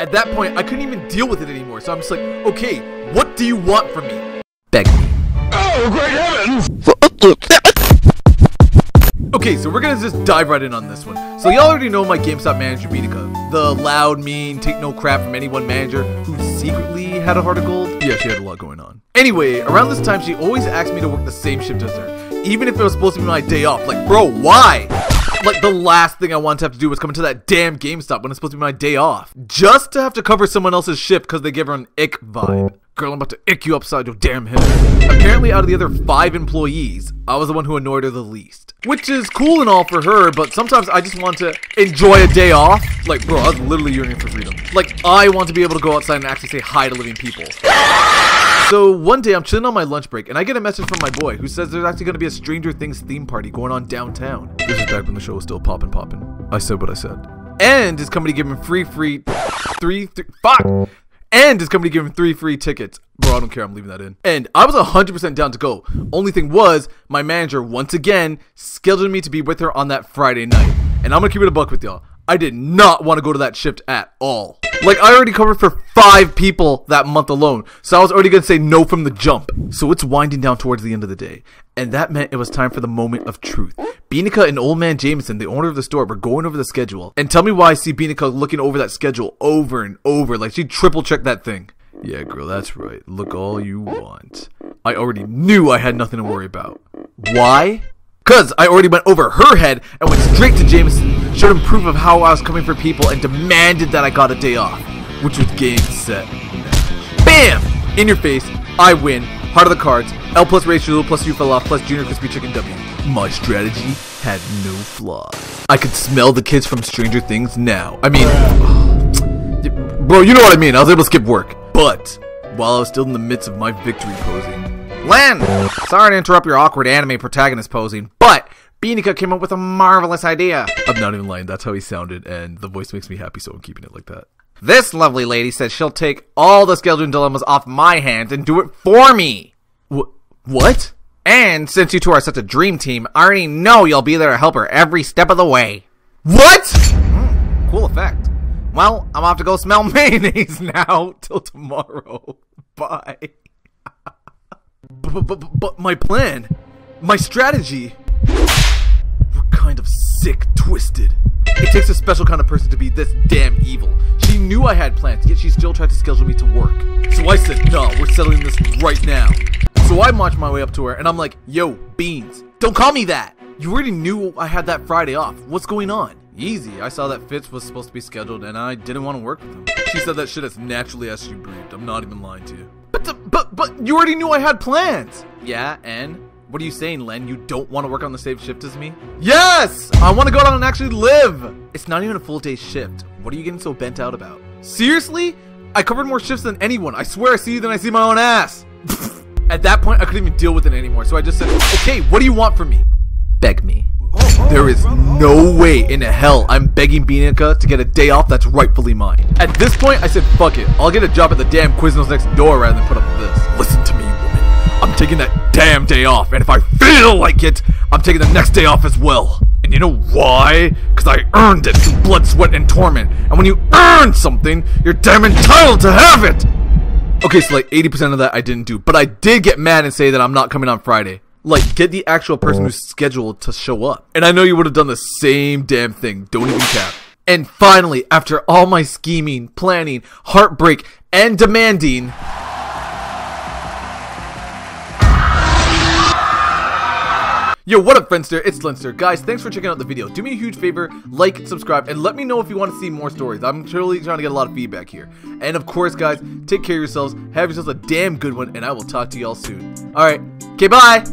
At that point, I couldn't even deal with it anymore. So I'm just like, okay, what do you want from me? Beg me. Oh, great heavens! Okay, so we're gonna just dive right in on this one. So y'all already know my GameStop manager, Binica. The loud, mean, take no crap from anyone manager who secretly had a heart of gold. Yeah, she had a lot going on. Anyway, around this time, she always asked me to work the same shift as her. Even if it was supposed to be my day off. Like, bro, why? Like, the last thing I wanted to have to do was come into that damn GameStop when it's supposed to be my day off. Just to have to cover someone else's shift because they give her an ick vibe. Girl, I'm about to ick you upside your damn head. Apparently, out of the other five employees, I was the one who annoyed her the least. Which is cool and all for her, but sometimes I just want to enjoy a day off. Like, bro, I was literally yearning for freedom. Like, I want to be able to go outside and actually say hi to living people. So one day I'm chilling on my lunch break and I get a message from my boy who says there's actually going to be a Stranger Things theme party going on downtown. This is back when the show was still poppin' poppin'. I said what I said. And his company gave him free free three three fuck and his company gave him three free tickets. Bro, I don't care. I'm leaving that in. And I was 100% down to go. Only thing was, my manager once again scheduled me to be with her on that Friday night. And I'm gonna keep it a buck with y'all. I did not want to go to that shift at all. Like, I already covered for five people that month alone, so I was already gonna say no from the jump. So it's winding down towards the end of the day, and that meant it was time for the moment of truth. Binica and Old Man Jameson, the owner of the store, were going over the schedule. And tell me why I see Binica looking over that schedule over and over, like she triple checked that thing. Yeah, girl, that's right. Look all you want. I already knew I had nothing to worry about. Why? Cause I already went over her head and went straight to Jameson, showed him proof of how I was coming for people, and demanded that I got a day off, which was game set. Bam! In your face, I win. Heart of the cards. L plus ratio plus you fell off plus Junior Crispy Chicken W. My strategy had no flaws. I could smell the kids from Stranger Things now. I mean, bro, you know what I mean. I was able to skip work. But while I was still in the midst of my victory posing, Len, sorry to interrupt your awkward anime protagonist posing, but Binica came up with a marvelous idea. I'm not even lying. That's how he sounded, and the voice makes me happy, so I'm keeping it like that. This lovely lady says she'll take all the scheduling dilemmas off my hands and do it for me. Wh- what? And since you two are such a dream team, I already know you'll be there to help her every step of the way. What? Mm, cool effect. Well, I'm off to go smell mayonnaise now. Till tomorrow. Bye. but, but, but my plan, my strategy, were kind of sick twisted. It takes a special kind of person to be this damn evil. She knew I had plans, yet she still tried to schedule me to work. So I said, no, we're settling this right now. So I marched my way up to her, and I'm like, yo, Beans, don't call me that! You already knew I had that Friday off. What's going on? Easy. I saw that Fitz was supposed to be scheduled, and I didn't want to work with him. She said that shit as naturally as she breathed. I'm not even lying to you. But the, but but you already knew I had plans. Yeah, and what are you saying, Len? You don't want to work on the same shift as me? Yes! I want to go out and actually live! It's not even a full day shift. What are you getting so bent out about? Seriously? I covered more shifts than anyone. I swear I see you than I see my own ass. At that point, I couldn't even deal with it anymore, so I just said, okay, what do you want from me? Beg me. There is no way in hell I'm begging Bianca to get a day off that's rightfully mine. At this point, I said, fuck it. I'll get a job at the damn Quiznos next door rather than put up with this. Listen taking that damn day off, and if I feel like it, I'm taking the next day off as well. And you know why? Because I earned it through blood, sweat, and torment. And when you earn something, you're damn entitled to have it! Okay, so like 80% of that I didn't do, but I did get mad and say that I'm not coming on Friday. Like, get the actual person who's scheduled to show up. And I know you would have done the same damn thing. Don't even cap. And finally, after all my scheming, planning, heartbreak, and demanding, Yo, what up, Friendster? It's Lennester. Guys, thanks for checking out the video. Do me a huge favor, like, subscribe, and let me know if you want to see more stories. I'm truly trying to get a lot of feedback here. And of course, guys, take care of yourselves, have yourselves a damn good one, and I will talk to y'all soon. Alright, okay, bye!